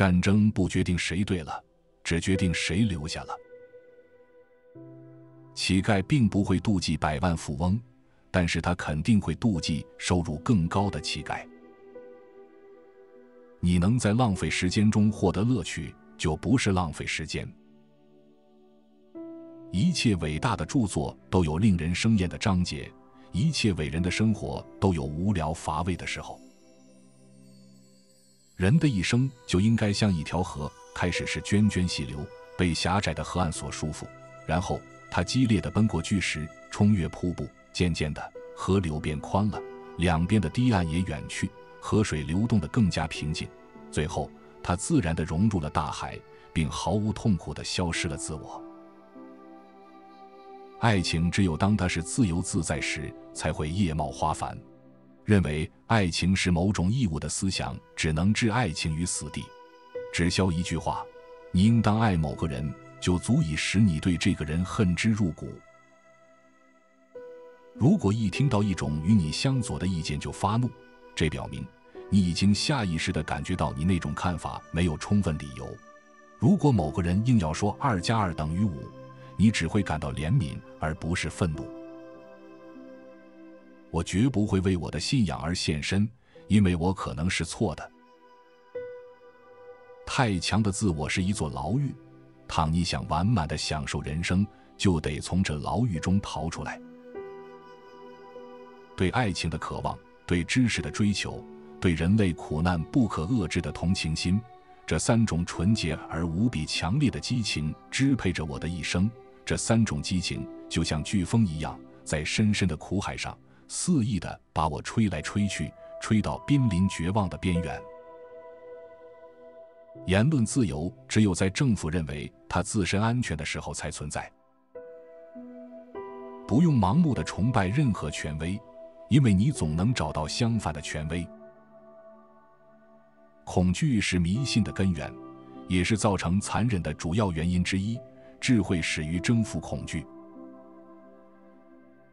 战争不决定谁对了，只决定谁留下了。乞丐并不会妒忌百万富翁，但是他肯定会妒忌收入更高的乞丐。你能在浪费时间中获得乐趣，就不是浪费时间。一切伟大的著作都有令人生厌的章节，一切伟人的生活都有无聊乏味的时候。人的一生就应该像一条河，开始是涓涓细流，被狭窄的河岸所束缚，然后它激烈地奔过巨石，冲越瀑布，渐渐的，河流变宽了，两边的堤岸也远去，河水流动得更加平静，最后它自然地融入了大海，并毫无痛苦地消失了自我。爱情只有当它是自由自在时，才会叶茂花繁。认为爱情是某种义务的思想，只能置爱情于死地。只消一句话：你应当爱某个人，就足以使你对这个人恨之入骨。如果一听到一种与你相左的意见就发怒，这表明你已经下意识地感觉到你那种看法没有充分理由。如果某个人硬要说二加二等于五，你只会感到怜悯，而不是愤怒。我绝不会为我的信仰而献身，因为我可能是错的。太强的自我是一座牢狱，倘你想完满的享受人生，就得从这牢狱中逃出来。对爱情的渴望，对知识的追求，对人类苦难不可遏制的同情心，这三种纯洁而无比强烈的激情支配着我的一生。这三种激情就像飓风一样，在深深的苦海上肆意地把我吹来吹去，吹到濒临绝望的边缘。言论自由只有在政府认为它自身安全的时候才存在。不用盲目的崇拜任何权威，因为你总能找到相反的权威。恐惧是迷信的根源，也是造成残忍的主要原因之一。智慧始于征服恐惧。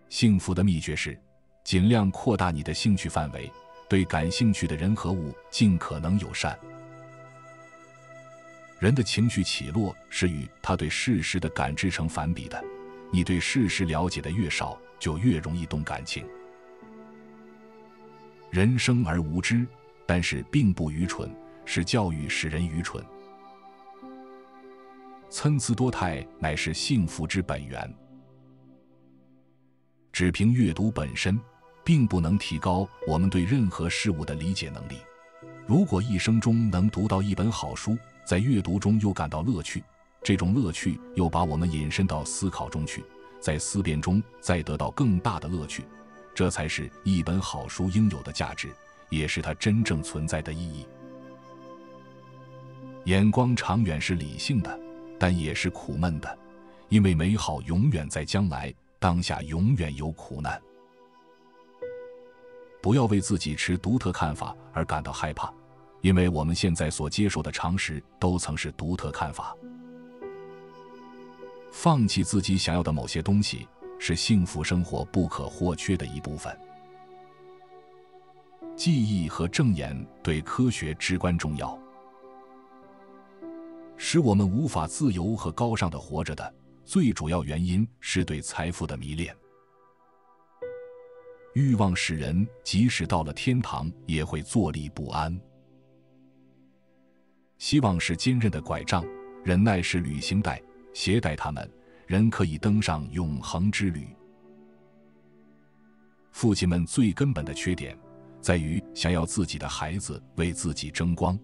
幸福的秘诀是，尽量扩大你的兴趣范围，对感兴趣的人和物尽可能友善。人的情绪起落是与他对事实的感知成反比的。你对事实了解的越少，就越容易动感情。人生而无知，但是并不愚蠢，是教育使人愚蠢。参差多态乃是幸福之本源。只凭阅读本身，并不能提高我们对任何事物的理解能力。如果一生中能读到一本好书，在阅读中又感到乐趣，这种乐趣又把我们引申到思考中去，在思辨中再得到更大的乐趣，这才是一本好书应有的价值，也是它真正存在的意义。眼光长远是理性的。但也是苦闷的，因为美好永远在将来，当下永远有苦难。不要为自己持独特看法而感到害怕，因为我们现在所接受的常识都曾是独特看法。放弃自己想要的某些东西，是幸福生活不可或缺的一部分。记忆和正言对科学至关重要。使我们无法自由和高尚的活着的最主要原因是对财富的迷恋。欲望使人即使到了天堂也会坐立不安。希望是坚韧的拐杖，忍耐是旅行带，携带它们，人可以登上永恒之旅。父亲们最根本的缺点，在于想要自己的孩子为自己争光。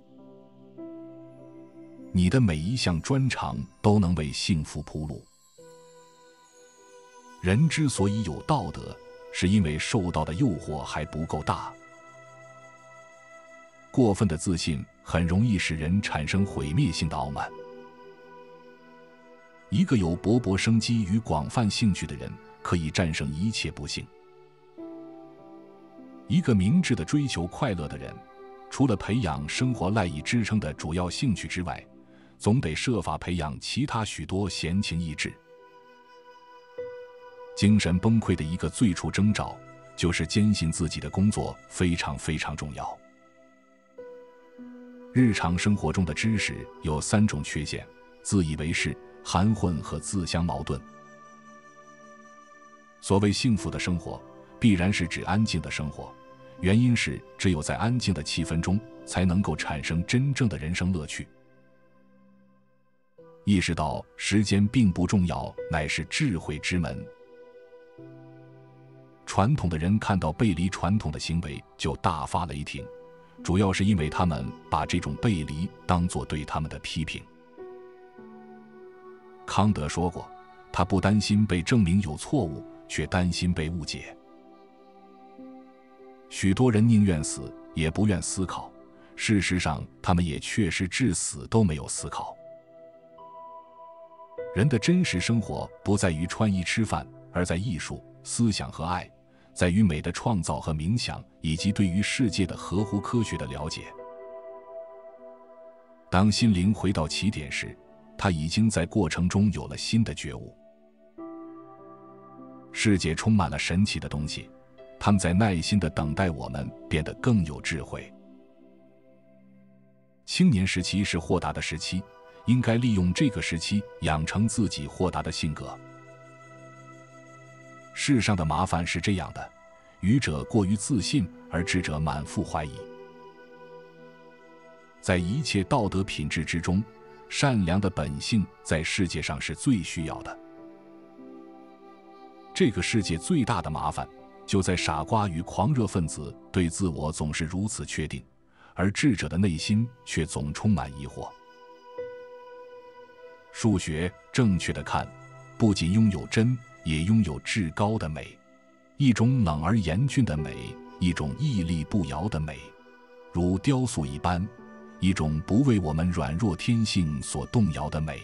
你的每一项专长都能为幸福铺路。人之所以有道德，是因为受到的诱惑还不够大。过分的自信很容易使人产生毁灭性的傲慢。一个有勃勃生机与广泛兴趣的人，可以战胜一切不幸。一个明智的追求快乐的人，除了培养生活赖以支撑的主要兴趣之外，总得设法培养其他许多闲情逸致。精神崩溃的一个最初征兆，就是坚信自己的工作非常非常重要。日常生活中的知识有三种缺陷：自以为是、含混和自相矛盾。所谓幸福的生活，必然是指安静的生活，原因是只有在安静的气氛中，才能够产生真正的人生乐趣。意识到时间并不重要，乃是智慧之门。传统的人看到背离传统的行为就大发雷霆，主要是因为他们把这种背离当作对他们的批评。康德说过，他不担心被证明有错误，却担心被误解。许多人宁愿死，也不愿思考。事实上，他们也确实至死都没有思考。人的真实生活不在于穿衣吃饭，而在艺术、思想和爱，在于美的创造和冥想，以及对于世界的合乎科学的了解。当心灵回到起点时，他已经在过程中有了新的觉悟。世界充满了神奇的东西，他们在耐心的等待我们变得更有智慧。青年时期是豁达的时期。应该利用这个时期养成自己豁达的性格。世上的麻烦是这样的：愚者过于自信，而智者满腹怀疑。在一切道德品质之中，善良的本性在世界上是最需要的。这个世界最大的麻烦，就在傻瓜与狂热分子对自我总是如此确定，而智者的内心却总充满疑惑。数学正确的看，不仅拥有真，也拥有至高的美，一种冷而严峻的美，一种屹立不摇的美，如雕塑一般，一种不为我们软弱天性所动摇的美，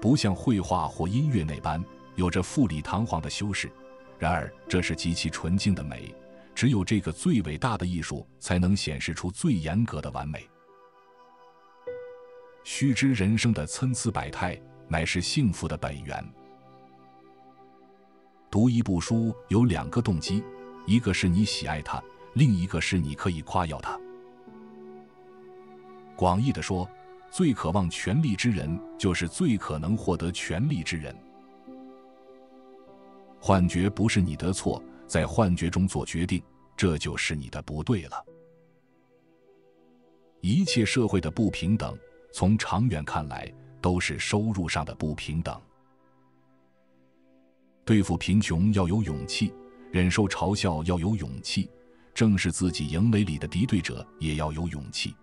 不像绘画或音乐那般有着富丽堂皇的修饰。然而，这是极其纯净的美，只有这个最伟大的艺术，才能显示出最严格的完美。须知人生的参差百态，乃是幸福的本源。读一部书有两个动机，一个是你喜爱它，另一个是你可以夸耀它。广义的说，最渴望权力之人，就是最可能获得权力之人。幻觉不是你的错，在幻觉中做决定，这就是你的不对了。一切社会的不平等。从长远看来，都是收入上的不平等。对付贫穷要有勇气，忍受嘲笑要有勇气，正视自己营垒里的敌对者也要有勇气。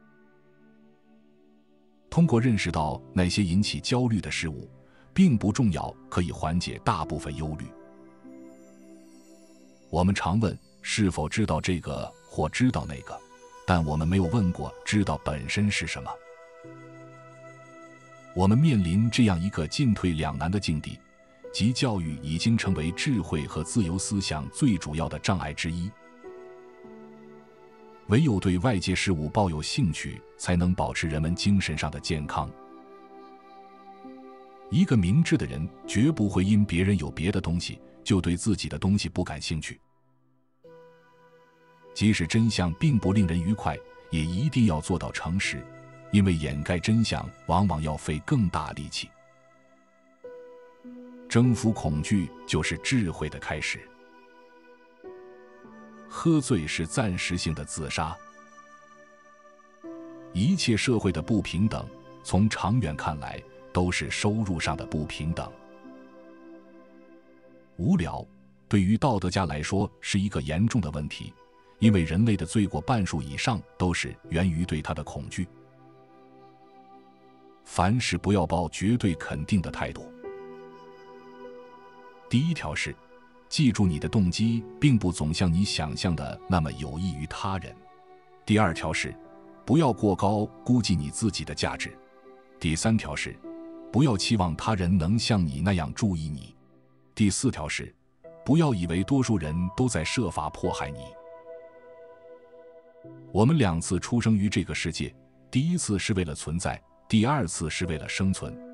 通过认识到那些引起焦虑的事物并不重要，可以缓解大部分忧虑。我们常问是否知道这个或知道那个，但我们没有问过知道本身是什么。我们面临这样一个进退两难的境地，即教育已经成为智慧和自由思想最主要的障碍之一。唯有对外界事物抱有兴趣，才能保持人们精神上的健康。一个明智的人绝不会因别人有别的东西，就对自己的东西不感兴趣。即使真相并不令人愉快，也一定要做到诚实。因为掩盖真相往往要费更大力气。征服恐惧就是智慧的开始。喝醉是暂时性的自杀。一切社会的不平等，从长远看来都是收入上的不平等。无聊对于道德家来说是一个严重的问题，因为人类的罪过半数以上都是源于对他的恐惧。凡事不要抱绝对肯定的态度。第一条是，记住你的动机并不总像你想象的那么有益于他人。第二条是，不要过高估计你自己的价值。第三条是，不要期望他人能像你那样注意你。第四条是，不要以为多数人都在设法迫害你。我们两次出生于这个世界，第一次是为了存在。第二次是为了生存。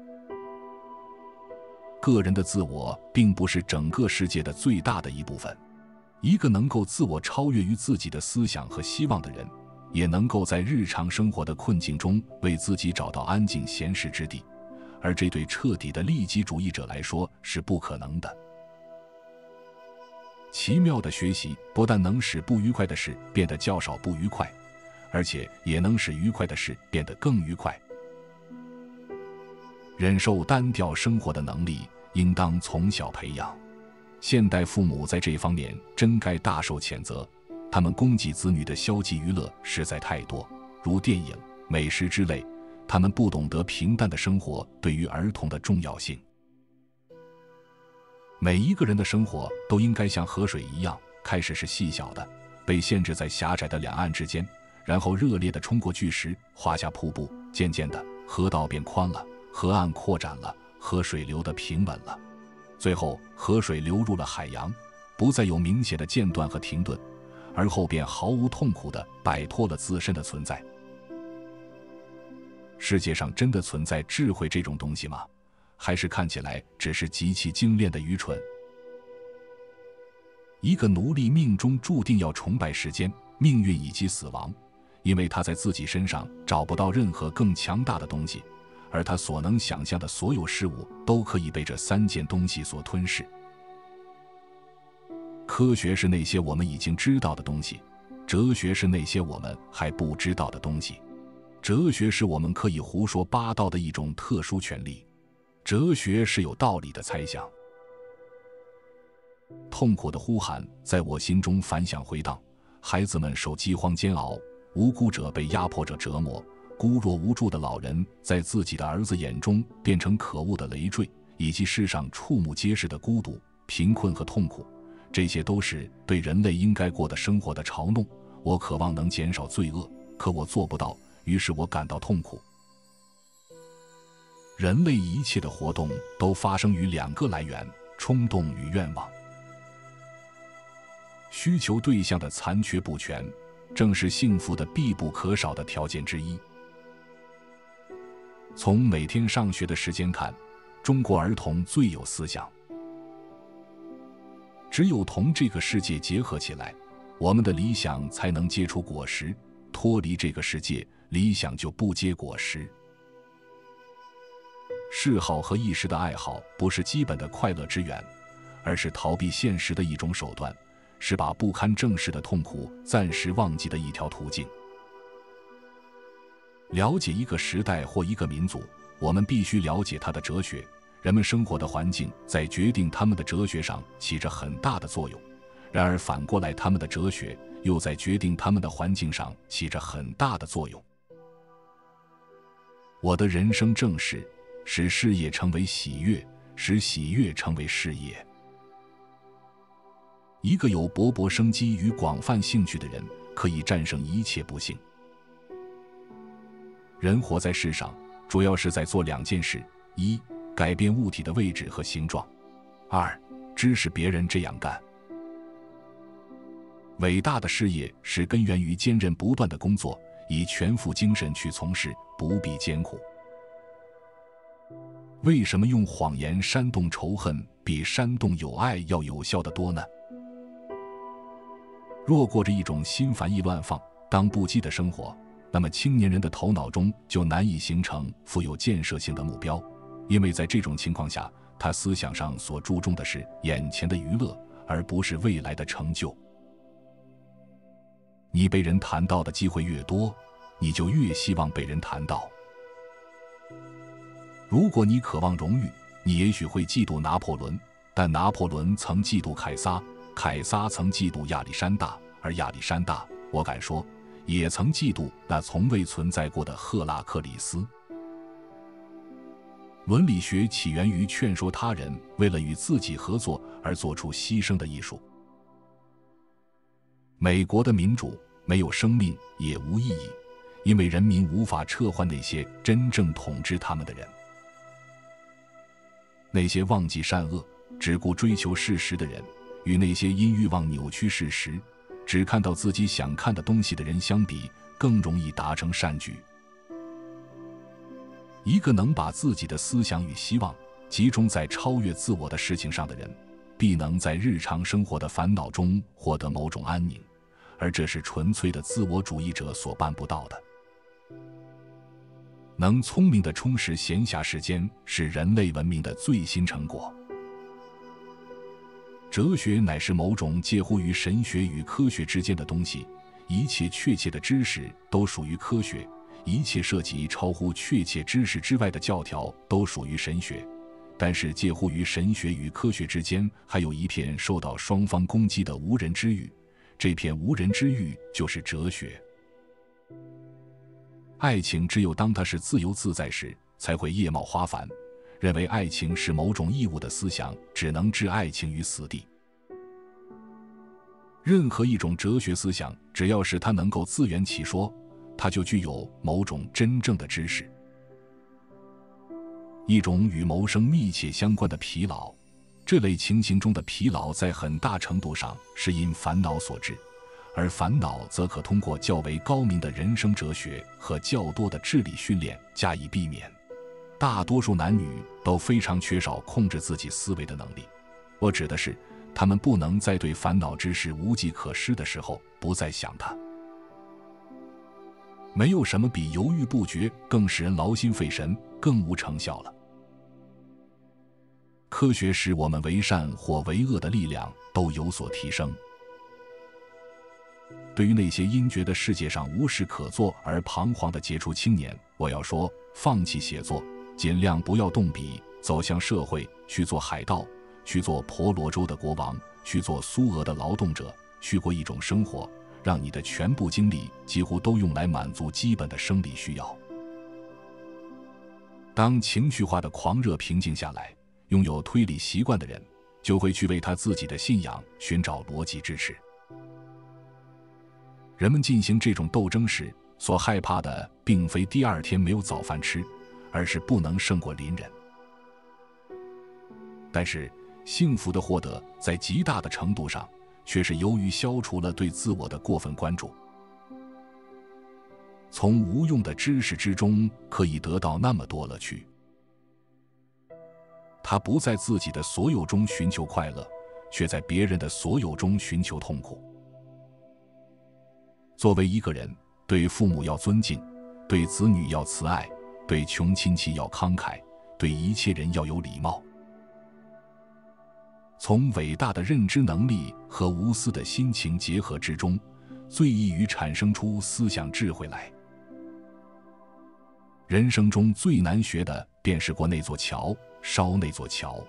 个人的自我并不是整个世界的最大的一部分。一个能够自我超越于自己的思想和希望的人，也能够在日常生活的困境中为自己找到安静闲适之地，而这对彻底的利己主义者来说是不可能的。奇妙的学习不但能使不愉快的事变得较少不愉快，而且也能使愉快的事变得更愉快。忍受单调生活的能力应当从小培养。现代父母在这方面真该大受谴责，他们供给子女的消极娱乐实在太多，如电影、美食之类。他们不懂得平淡的生活对于儿童的重要性。每一个人的生活都应该像河水一样，开始是细小的，被限制在狭窄的两岸之间，然后热烈地冲过巨石，画下瀑布。渐渐的，河道变宽了，河岸扩展了，河水流得平稳了。最后，河水流入了海洋，不再有明显的间断和停顿，而后便毫无痛苦地摆脱了自身的存在。世界上真的存在智慧这种东西吗？还是看起来只是极其精炼的愚蠢？一个奴隶命中注定要崇拜时间、命运以及死亡，因为他在自己身上找不到任何更强大的东西。而他所能想象的所有事物都可以被这三件东西所吞噬。科学是那些我们已经知道的东西，哲学是那些我们还不知道的东西。哲学是我们可以胡说八道的一种特殊权利。哲学是有道理的猜想。痛苦的呼喊在我心中反响回荡，孩子们受饥荒煎熬，无辜者被压迫者折磨。孤弱无助的老人在自己的儿子眼中变成可恶的累赘，以及世上触目皆是的孤独、贫困和痛苦，这些都是对人类应该过的生活的嘲弄。我渴望能减少罪恶，可我做不到，于是我感到痛苦。人类一切的活动都发生于两个来源：冲动与愿望。需求对象的残缺不全，正是幸福的必不可少的条件之一。从每天上学的时间看，中国儿童最有思想。只有同这个世界结合起来，我们的理想才能结出果实；脱离这个世界，理想就不结果实。嗜好和一时的爱好不是基本的快乐之源，而是逃避现实的一种手段，是把不堪正视的痛苦暂时忘记的一条途径。了解一个时代或一个民族，我们必须了解它的哲学。人们生活的环境在决定他们的哲学上起着很大的作用，然而反过来，他们的哲学又在决定他们的环境上起着很大的作用。我的人生正是使事业成为喜悦，使喜悦成为事业。一个有勃勃生机与广泛兴趣的人，可以战胜一切不幸。人活在世上，主要是在做两件事：一、改变物体的位置和形状；二、支持别人这样干。伟大的事业是根源于坚韧不断的工作，以全副精神去从事，不必艰苦。为什么用谎言煽动仇恨比煽动友爱要有效的多呢？若过着一种心烦意乱、放荡不羁的生活。那么，青年人的头脑中就难以形成富有建设性的目标，因为在这种情况下，他思想上所注重的是眼前的娱乐，而不是未来的成就。你被人谈到的机会越多，你就越希望被人谈到。如果你渴望荣誉，你也许会嫉妒拿破仑，但拿破仑曾嫉妒凯撒，凯撒曾嫉妒亚历山大，而亚历山大，我敢说。也曾嫉妒那从未存在过的赫拉克里斯。伦理学起源于劝说他人为了与自己合作而做出牺牲的艺术。美国的民主没有生命也无意义，因为人民无法撤换那些真正统治他们的人。那些忘记善恶、只顾追求事实的人，与那些因欲望扭曲事实。只看到自己想看的东西的人相比，更容易达成善举。一个能把自己的思想与希望集中在超越自我的事情上的人，必能在日常生活的烦恼中获得某种安宁，而这是纯粹的自我主义者所办不到的。能聪明的充实闲暇时间，是人类文明的最新成果。哲学乃是某种介乎于神学与科学之间的东西，一切确切的知识都属于科学，一切涉及超乎确切知识之外的教条都属于神学。但是，介乎于神学与科学之间，还有一片受到双方攻击的无人之域，这片无人之域就是哲学。爱情只有当它是自由自在时，才会叶茂花繁。认为爱情是某种义务的思想，只能置爱情于死地。任何一种哲学思想，只要是它能够自圆其说，它就具有某种真正的知识。一种与谋生密切相关的疲劳，这类情形中的疲劳，在很大程度上是因烦恼所致。而烦恼则可通过较为高明的人生哲学和较多的智力训练加以避免。大多数男女都非常缺少控制自己思维的能力。我指的是，他们不能在对烦恼之事无计可施的时候不再想它。没有什么比犹豫不决更使人劳心费神、更无成效了。科学使我们为善或为恶的力量都有所提升。对于那些因觉得世界上无事可做而彷徨的杰出青年，我要说：放弃写作，尽量不要动笔，走向社会，去做海盗，去做婆罗洲的国王，去做苏俄的劳动者，去过一种生活，让你的全部精力几乎都用来满足基本的生理需要。当情绪化的狂热平静下来，拥有推理习惯的人，就会去为他自己的信仰寻找逻辑支持。人们进行这种斗争时，所害怕的并非第二天没有早饭吃，而是不能胜过邻人。但是，幸福的获得在极大的程度上却是由于消除了对自我的过分关注。从无用的知识之中可以得到那么多乐趣。他不在自己的所有中寻求快乐，却在别人的所有中寻求痛苦。作为一个人，对父母要尊敬，对子女要慈爱，对穷亲戚要慷慨，对一切人要有礼貌。从伟大的认知能力和无私的心情结合之中，最易于产生出思想智慧来。人生中最难学的，便是过那座桥，烧那座桥。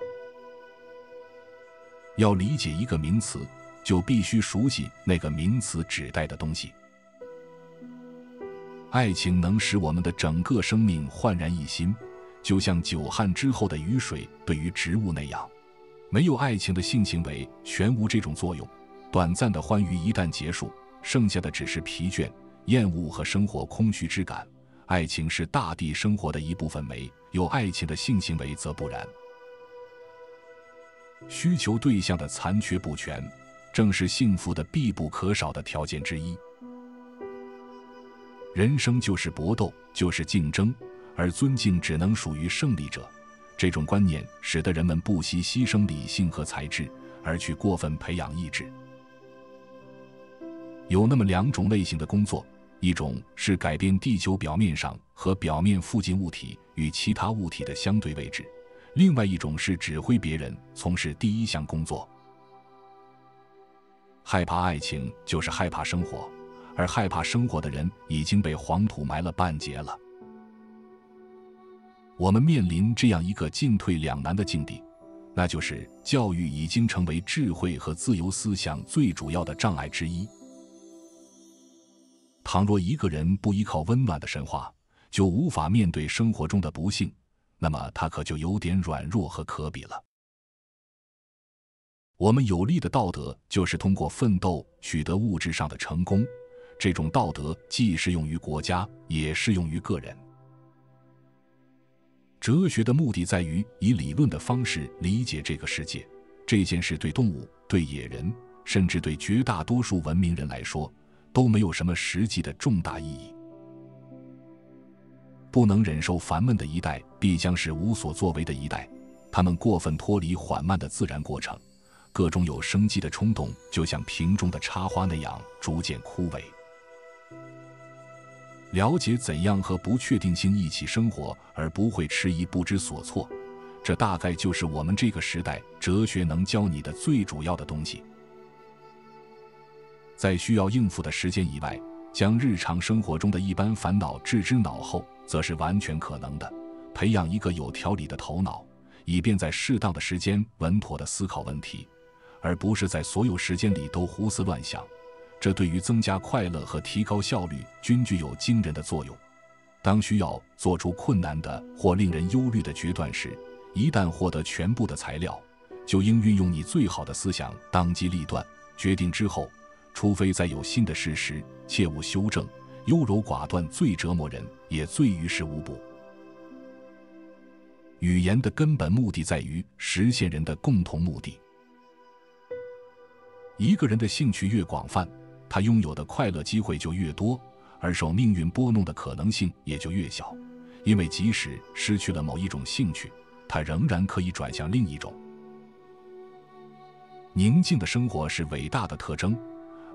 要理解一个名词。就必须熟悉那个名词指代的东西。爱情能使我们的整个生命焕然一新，就像久旱之后的雨水对于植物那样。没有爱情的性行为全无这种作用。短暂的欢愉一旦结束，剩下的只是疲倦、厌恶和生活空虚之感。爱情是大地生活的一部分，没有爱情的性行为则不然。需求对象的残缺不全。正是幸福的必不可少的条件之一。人生就是搏斗，就是竞争，而尊敬只能属于胜利者。这种观念使得人们不惜牺牲理性和才智，而去过分培养意志。有那么两种类型的工作：一种是改变地球表面上和表面附近物体与其他物体的相对位置；另外一种是指挥别人从事第一项工作。害怕爱情就是害怕生活，而害怕生活的人已经被黄土埋了半截了。我们面临这样一个进退两难的境地，那就是教育已经成为智慧和自由思想最主要的障碍之一。倘若一个人不依靠温暖的神话，就无法面对生活中的不幸，那么他可就有点软弱和可比了。我们有力的道德就是通过奋斗取得物质上的成功，这种道德既适用于国家，也适用于个人。哲学的目的在于以理论的方式理解这个世界，这件事对动物、对野人，甚至对绝大多数文明人来说，都没有什么实际的重大意义。不能忍受烦闷的一代，必将是无所作为的一代，他们过分脱离缓慢的自然过程。各种有生机的冲动就像瓶中的插花那样逐渐枯萎。了解怎样和不确定性一起生活，而不会迟疑不知所措，这大概就是我们这个时代哲学能教你的最主要的东西。在需要应付的时间以外，将日常生活中的一般烦恼置之脑后，则是完全可能的。培养一个有条理的头脑，以便在适当的时间稳妥地思考问题，而不是在所有时间里都胡思乱想。这对于增加快乐和提高效率均具有惊人的作用。当需要做出困难的或令人忧虑的决断时，一旦获得全部的材料，就应运用你最好的思想，当机立断。决定之后，除非再有新的事实，切勿修正。优柔寡断最折磨人，也最于事无补。语言的根本目的在于实现人的共同目的。一个人的兴趣越广泛，他拥有的快乐机会就越多，而受命运拨弄的可能性也就越小。因为即使失去了某一种兴趣，他仍然可以转向另一种。宁静的生活是伟大的特征，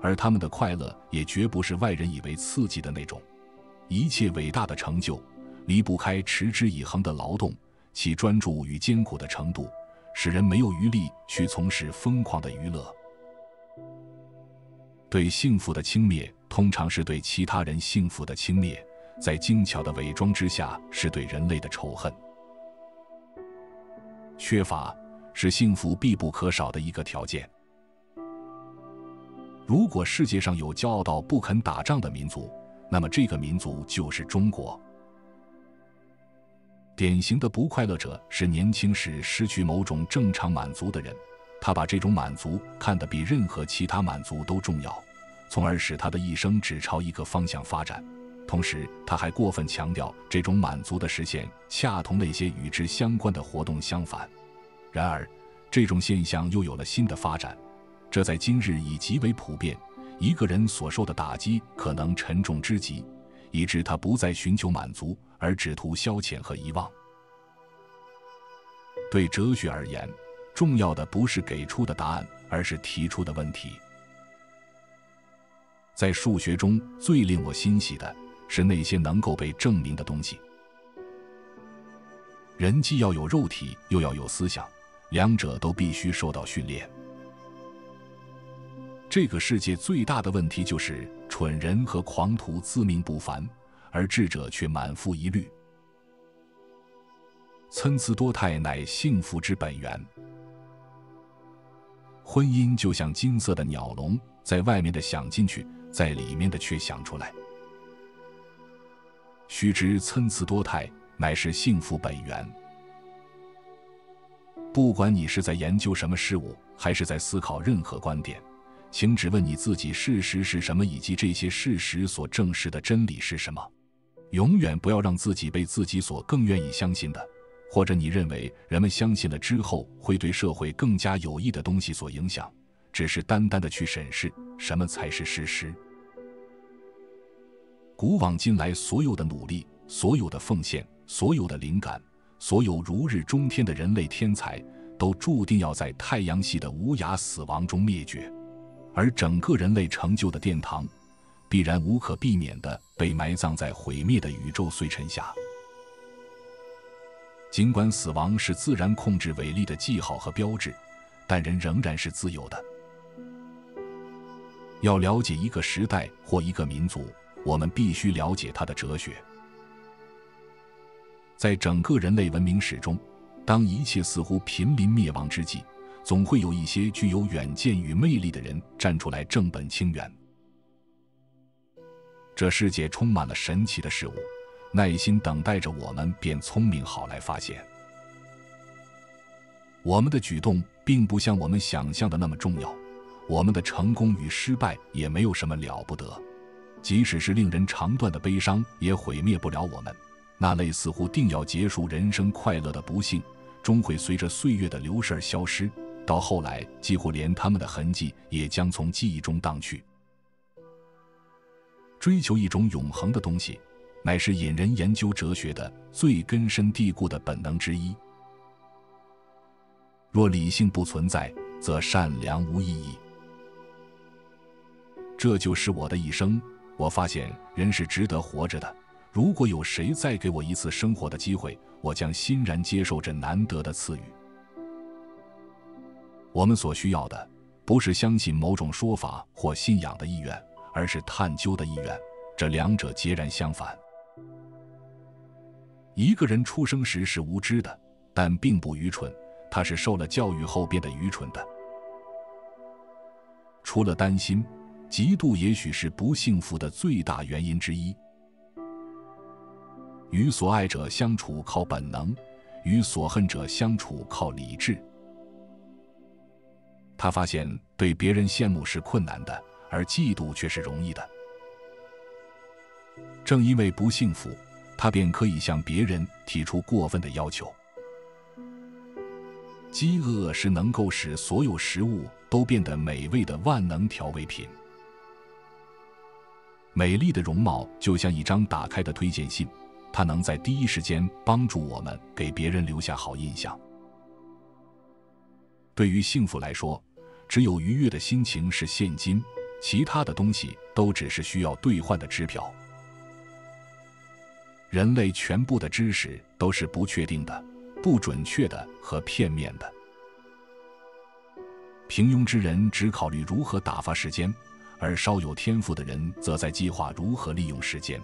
而他们的快乐也绝不是外人以为刺激的那种。一切伟大的成就离不开持之以恒的劳动。其专注与艰苦的程度，使人没有余力去从事疯狂的娱乐。对幸福的轻蔑，通常是对其他人幸福的轻蔑，在精巧的伪装之下，是对人类的仇恨。缺乏是幸福必不可少的一个条件。如果世界上有骄傲到不肯打仗的民族，那么这个民族就是中国。典型的不快乐者是年轻时失去某种正常满足的人，他把这种满足看得比任何其他满足都重要，从而使他的一生只朝一个方向发展。同时，他还过分强调这种满足的实现恰同那些与之相关的活动相反。然而，这种现象又有了新的发展，这在今日已极为普遍。一个人所受的打击可能沉重之极。以致他不再寻求满足，而只图消遣和遗忘。对哲学而言，重要的不是给出的答案，而是提出的问题。在数学中最令我欣喜的是那些能够被证明的东西。人既要有肉体，又要有思想，两者都必须受到训练。这个世界最大的问题就是蠢人和狂徒自命不凡，而智者却满腹疑虑。参差多态乃幸福之本源。婚姻就像金色的鸟笼，在外面的想进去，在里面的却想出来。须知参差多态乃是幸福本源。不管你是在研究什么事物，还是在思考任何观点。请只问你自己：事实是什么，以及这些事实所证实的真理是什么？永远不要让自己被自己所更愿意相信的，或者你认为人们相信了之后会对社会更加有益的东西所影响。只是单单的去审视什么才是事实。古往今来，所有的努力，所有的奉献，所有的灵感，所有如日中天的人类天才，都注定要在太阳系的无涯死亡中灭绝。而整个人类成就的殿堂，必然无可避免地被埋葬在毁灭的宇宙碎尘下。尽管死亡是自然控制伟力的记号和标志，但人仍然是自由的。要了解一个时代或一个民族，我们必须了解它的哲学。在整个人类文明史中，当一切似乎濒临灭亡之际，总会有一些具有远见与魅力的人站出来正本清源。这世界充满了神奇的事物，耐心等待着我们变聪明好来发现。我们的举动并不像我们想象的那么重要，我们的成功与失败也没有什么了不得。即使是令人肠断的悲伤，也毁灭不了我们。那类似乎定要结束人生快乐的不幸，终会随着岁月的流逝而消失。到后来，几乎连他们的痕迹也将从记忆中荡去。追求一种永恒的东西，乃是引人研究哲学的最根深蒂固的本能之一。若理性不存在，则善良无意义。这就是我的一生。我发现人是值得活着的。如果有谁再给我一次生活的机会，我将欣然接受这难得的赐予。我们所需要的，不是相信某种说法或信仰的意愿，而是探究的意愿。这两者截然相反。一个人出生时是无知的，但并不愚蠢，他是受了教育后变得愚蠢的。除了担心，嫉妒也许是不幸福的最大原因之一。与所爱者相处靠本能，与所恨者相处靠理智。他发现对别人羡慕是困难的，而嫉妒却是容易的。正因为不幸福，他便可以向别人提出过分的要求。饥饿是能够使所有食物都变得美味的万能调味品。美丽的容貌就像一张打开的推荐信。它能在第一时间帮助我们给别人留下好印象。对于幸福来说，只有愉悦的心情是现金，其他的东西都只是需要兑换的支票。人类全部的知识都是不确定的、不准确的和片面的。平庸之人只考虑如何打发时间，而稍有天赋的人则在计划如何利用时间。